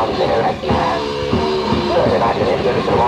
If you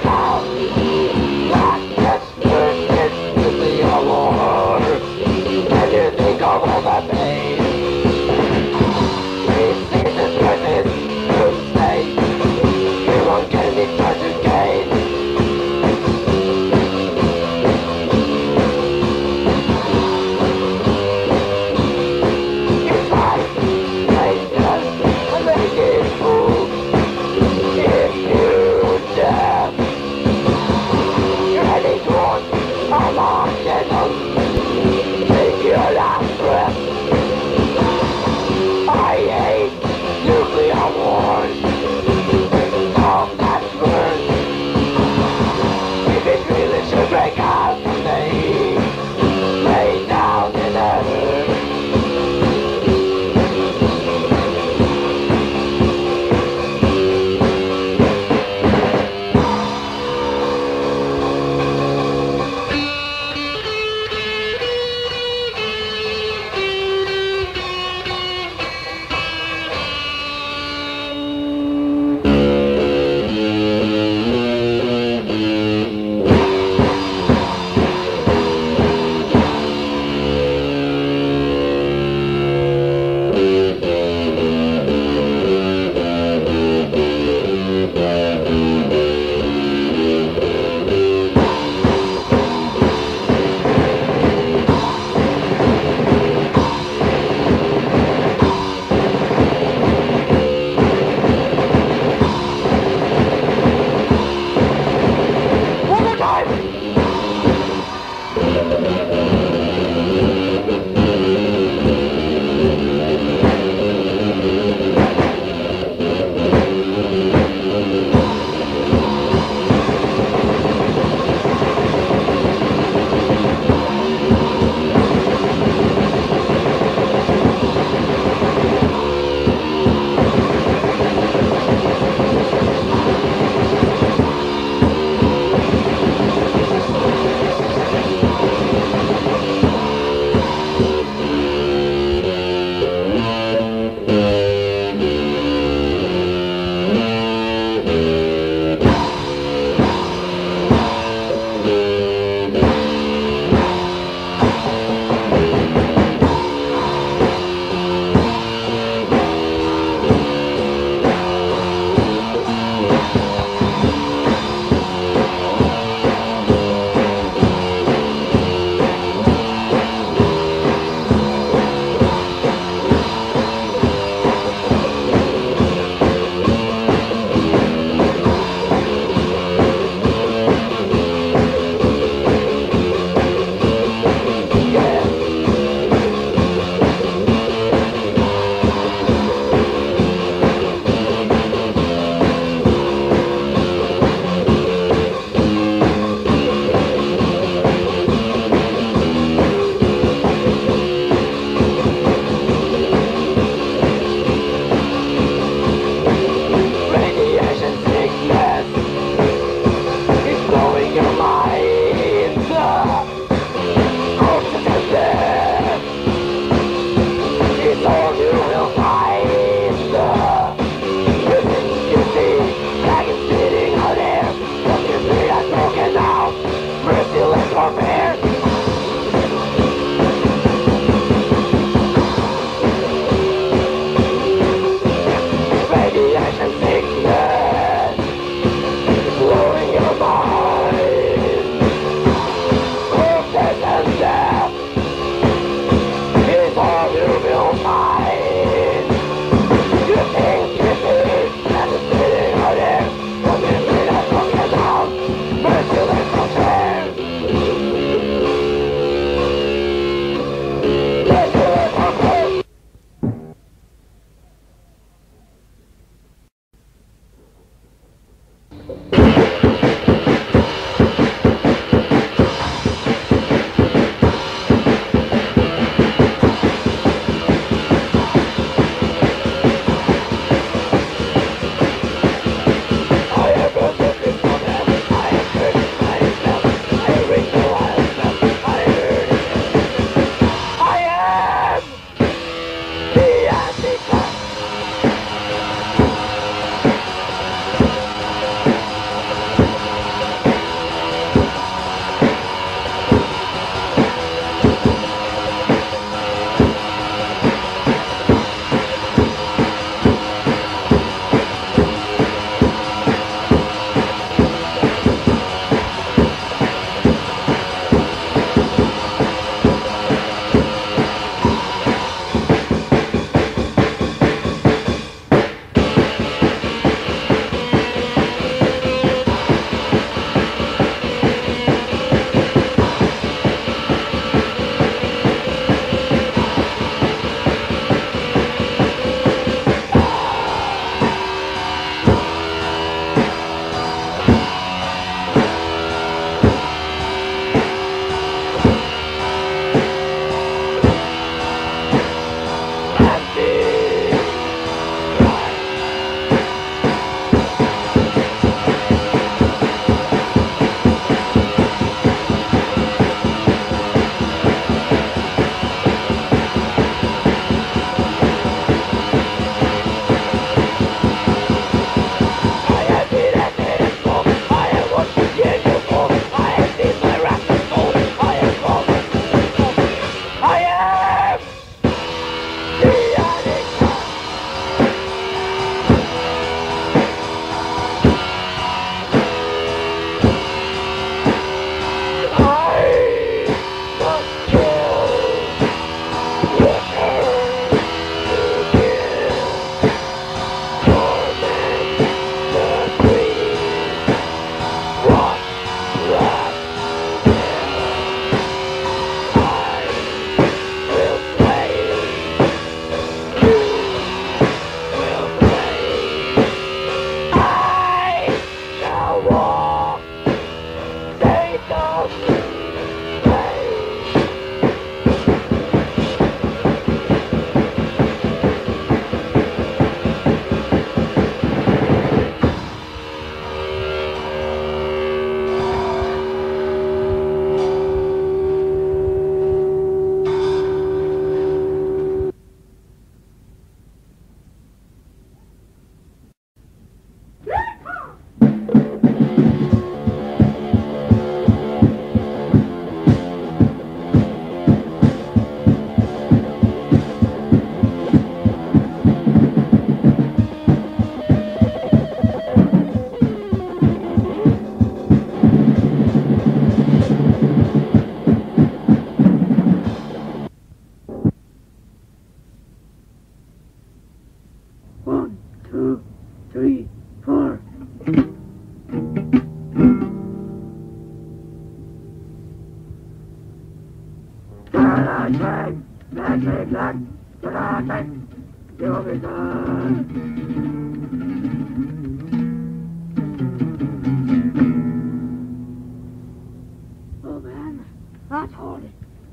man, that's hard.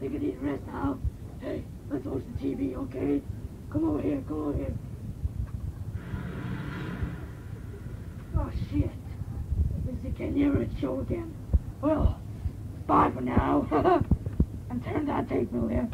Take a deep rest now. Hey, let's watch the TV, okay? Come over here, come over here. Oh shit. This is Ken Everett show again. Well, bye for now. and turn that tape, will you?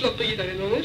ちょっと左のね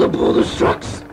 the bonus tracks.